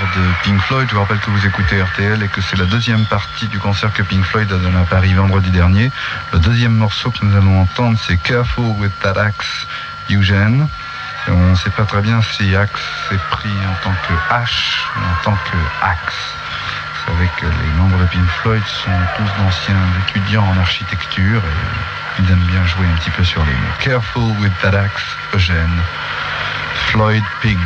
de Pink Floyd. Je vous rappelle que vous écoutez RTL et que c'est la deuxième partie du concert que Pink Floyd a donné à Paris vendredi dernier. Le deuxième morceau que nous allons entendre, c'est Careful with that axe, Eugene. on ne sait pas très bien si axe est pris en tant que H ou en tant que axe. Vous savez que les membres de Pink Floyd sont tous d'anciens étudiants en architecture et ils aiment bien jouer un petit peu sur les mots. Careful with that axe, Eugene. Floyd Pink.